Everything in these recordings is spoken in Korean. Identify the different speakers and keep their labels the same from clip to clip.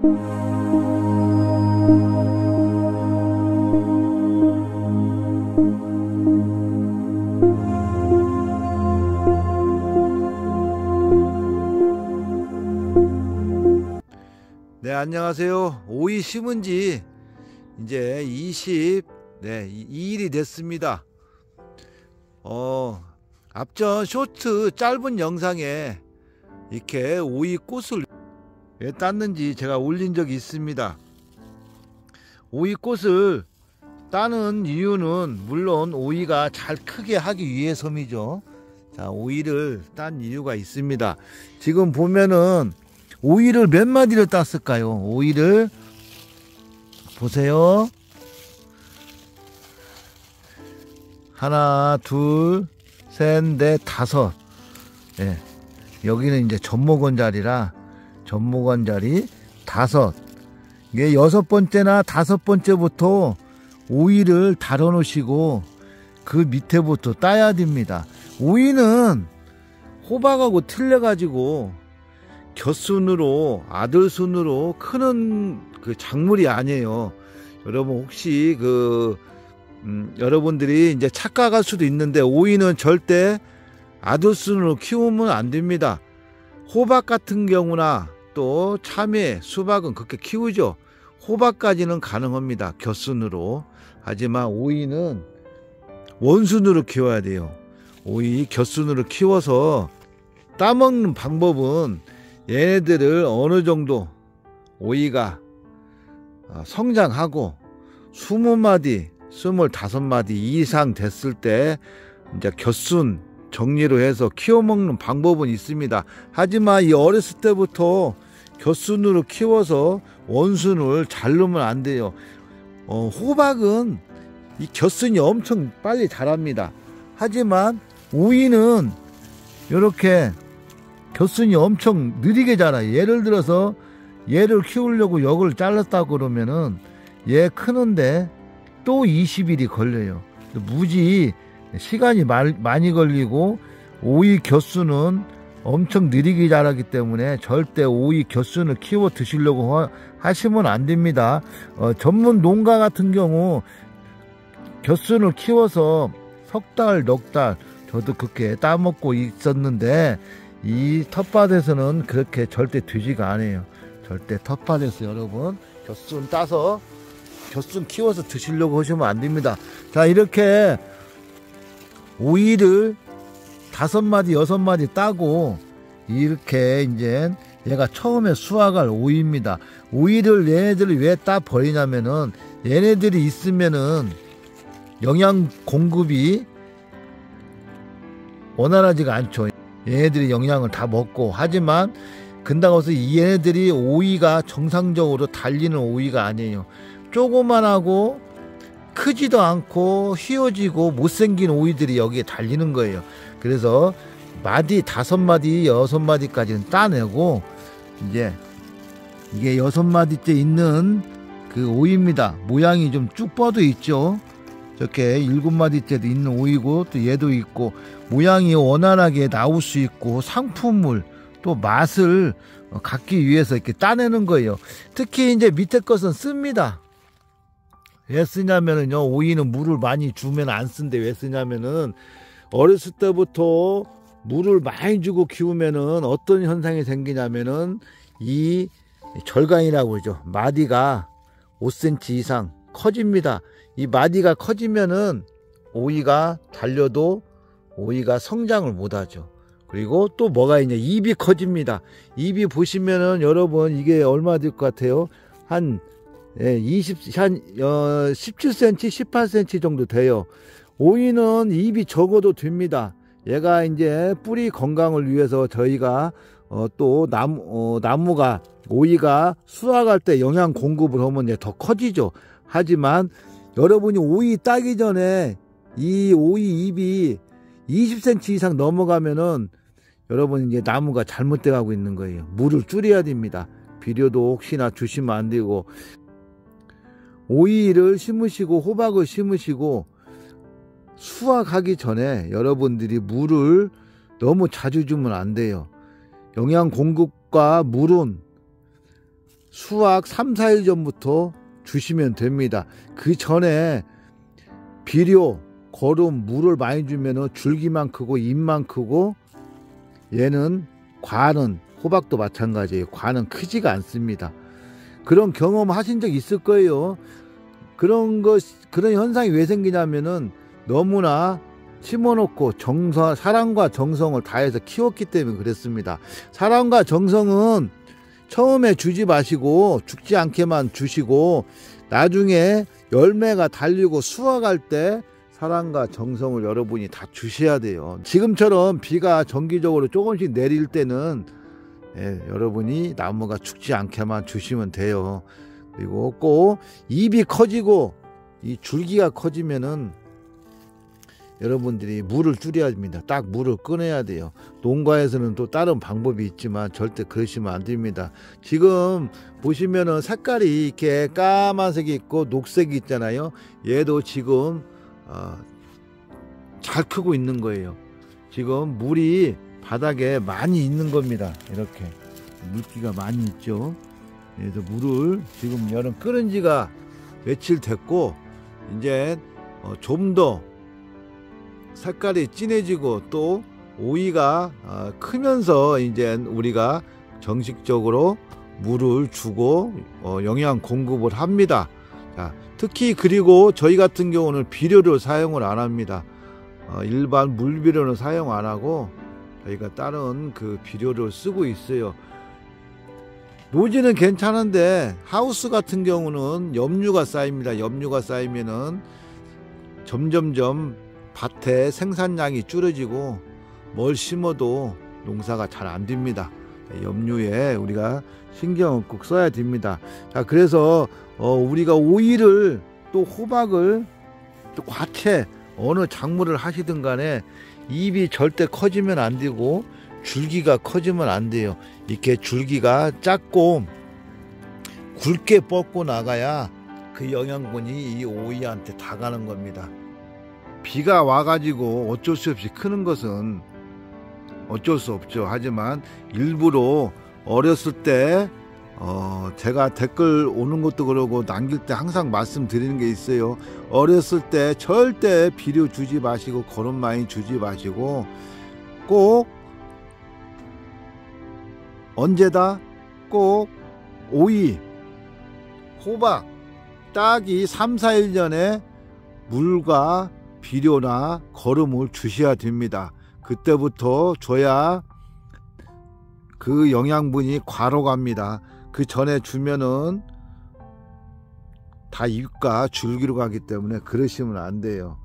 Speaker 1: 네 안녕하세요. 오이 심은 지 이제 20 네, 2일이 됐습니다. 어 앞전 쇼트 짧은 영상에 이렇게 오이 꽃을 왜 땄는지 제가 올린 적이 있습니다 오이 꽃을 따는 이유는 물론 오이가 잘 크게 하기 위해서이죠 자 오이를 딴 이유가 있습니다 지금 보면은 오이를 몇 마디를 땄을까요? 오이를 보세요. 하나, 둘, 셋, 넷, 다섯. 예. 여기는 이제 전목원 자리라 전목원 자리 다섯. 이게 여섯 번째나 다섯 번째부터 오이를 달아 놓으시고 그 밑에부터 따야 됩니다. 오이는 호박하고 틀려 가지고 곁순으로 아들순으로 크는 그 작물이 아니에요. 여러분 혹시 그 음, 여러분들이 이제 착각할 수도 있는데 오이는 절대 아들순으로 키우면 안 됩니다. 호박 같은 경우나 또 참외, 수박은 그렇게 키우죠. 호박까지는 가능합니다. 곁순으로. 하지만 오이는 원순으로 키워야 돼요. 오이 곁순으로 키워서 따먹는 방법은 얘네들을 어느 정도 오이가 어, 성장하고 20마디, 25마디 이상 됐을 때 이제 곁순 정리로 해서 키워먹는 방법은 있습니다. 하지만 이 어렸을 때부터 곁순으로 키워서 원순을 잘 넣으면 안 돼요. 어, 호박은 이 곁순이 엄청 빨리 자랍니다. 하지만 오이는 이렇게 곁순이 엄청 느리게 자라요. 예를 들어서 얘를 키우려고 역을 잘랐다 그러면은 얘 크는데 또 20일이 걸려요. 무지 시간이 많이 걸리고 오이 곁순은 엄청 느리게 자라기 때문에 절대 오이 곁순을 키워 드시려고 하시면 안 됩니다. 어, 전문 농가 같은 경우 곁순을 키워서 석 달, 넉 달 저도 그렇게 따먹고 있었는데 이 텃밭에서는 그렇게 절대 되지가 않아요. 절대 텃밭에서 여러분 곁순 따서 곁순 키워서 드시려고 하시면 안 됩니다. 자 이렇게 오이를 다섯 마디 여섯 마디 따고 이렇게 이제 얘가 처음에 수확할 오이입니다. 오이를 얘네들이 왜 따 버리냐면은 얘네들이 있으면은 영양 공급이 원활하지가 않죠. 얘네들이 영양을 다 먹고 하지만 근다고서 얘네들이 오이가 정상적으로 달리는 오이가 아니에요. 조그만하고 크지도 않고 휘어지고 못생긴 오이들이 여기에 달리는 거예요. 그래서 마디 다섯 마디 여섯 마디까지는 따내고 이제 이게 여섯 마디째 있는 그 오이입니다. 모양이 좀 쭉 뻗어 있죠. 저렇게 일곱 마디째도 있는 오이고 또 얘도 있고 모양이 원활하게 나올 수 있고 상품물 또 맛을 갖기 위해서 이렇게 따내는 거예요. 특히 이제 밑에 것은 씁니다. 왜 쓰냐면은요, 오이는 물을 많이 주면 안 쓴데 왜 쓰냐면은 어렸을 때부터 물을 많이 주고 키우면은 어떤 현상이 생기냐면은 이 절간이라고 그러죠. 마디가 5cm 이상 커집니다. 이 마디가 커지면은 오이가 달려도 오이가 성장을 못하죠. 그리고 또 뭐가 있냐 입이 커집니다. 입이 보시면은 여러분 이게 얼마 될 것 같아요? 한 20, 예, 한 어, 17cm, 18cm 정도 돼요. 오이는 입이 적어도 됩니다. 얘가 이제 뿌리 건강을 위해서 저희가 어, 또 나무, 어, 나무가 오이가 수확할 때 영양 공급을 하면 더 커지죠. 하지만 여러분이 오이 따기 전에 이 오이 잎이 20cm 이상 넘어가면은 여러분 이제 나무가 잘못돼 가고 있는 거예요. 물을 줄여야 됩니다. 비료도 혹시나 주시면 안 되고 오이를 심으시고 호박을 심으시고 수확하기 전에 여러분들이 물을 너무 자주 주면 안 돼요. 영양 공급과 물은 수확 3, 4일 전부터 주시면 됩니다. 그 전에 비료, 거름, 물을 많이 주면은 줄기만 크고 잎만 크고 얘는 과는 호박도 마찬가지예요. 과는 크지가 않습니다. 그런 경험 하신 적 있을 거예요. 그런 것, 그런 현상이 왜 생기냐면은 너무나 심어놓고 정성, 사랑과 정성을 다해서 키웠기 때문에 그랬습니다. 사랑과 정성은 처음에 주지 마시고 죽지 않게만 주시고 나중에 열매가 달리고 수확할 때 사랑과 정성을 여러분이 다 주셔야 돼요. 지금처럼 비가 정기적으로 조금씩 내릴 때는 예, 여러분이 나무가 죽지 않게만 주시면 돼요. 그리고 꼭 입이 커지고 이 줄기가 커지면은 여러분들이 물을 줄여야 됩니다. 딱 물을 꺼내야 돼요. 농가에서는 또 다른 방법이 있지만 절대 그러시면 안 됩니다. 지금 보시면은 색깔이 이렇게 까만색이 있고 녹색이 있잖아요. 얘도 지금 어, 잘 크고 있는 거예요. 지금 물이 바닥에 많이 있는 겁니다. 이렇게 물기가 많이 있죠. 그래서 물을 지금 여름 끓은 지가 며칠 됐고 이제 어, 좀더 색깔이 진해지고 또 오이가 어, 크면서 이제 우리가 정식적으로 물을 주고 어, 영양 공급을 합니다. 자, 특히 그리고 저희 같은 경우는 비료를 사용을 안 합니다. 어, 일반 물 비료는 사용 안 하고 저희가 다른 그 비료를 쓰고 있어요. 노지는 괜찮은데 하우스 같은 경우는 염류가 쌓입니다. 염류가 쌓이면은 점점점 밭에 생산량이 줄어지고 뭘 심어도 농사가 잘 안 됩니다. 염류에 우리가 신경을 꼭 써야 됩니다. 자, 그래서 어, 우리가 오이를 또 호박을 또 과채 어느 작물을 하시든 간에 잎이 절대 커지면 안 되고 줄기가 커지면 안 돼요. 이렇게 줄기가 작고 굵게 뻗고 나가야 그 영양분이 이 오이한테 다 가는 겁니다. 비가 와가지고 어쩔 수 없이 크는 것은 어쩔 수 없죠. 하지만 일부러 어렸을 때 어, 제가 댓글 오는 것도 그러고 남길 때 항상 말씀드리는 게 있어요. 어렸을 때 절대 비료 주지 마시고 거름 많이 주지 마시고 꼭 언제다 꼭 오이, 호박, 딱이 3, 4일 전에 물과 비료나 거름을 주셔야 됩니다. 그때부터 줘야 그 영양분이 과로 갑니다. 그 전에 주면은 다 잎과 줄기로 가기 때문에 그러시면 안 돼요.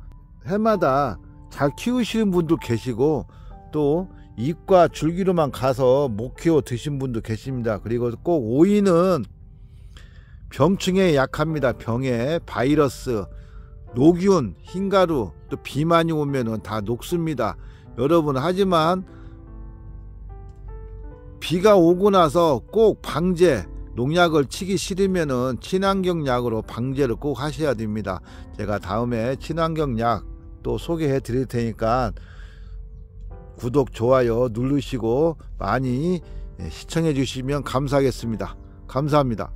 Speaker 1: 해마다 잘 키우시는 분도 계시고 또 잎과 줄기로만 가서 못 키워 드신 분도 계십니다. 그리고 꼭 오이는 병충해에 약합니다. 병에 바이러스, 녹균, 흰가루, 또 비만이 오면은 다 녹습니다. 여러분, 하지만 비가 오고 나서 꼭 방제, 농약을 치기 싫으면은 친환경 약으로 방제를 꼭 하셔야 됩니다. 제가 다음에 친환경 약 또 소개해 드릴 테니까 구독, 좋아요 누르시고 많이 시청해 주시면 감사하겠습니다. 감사합니다.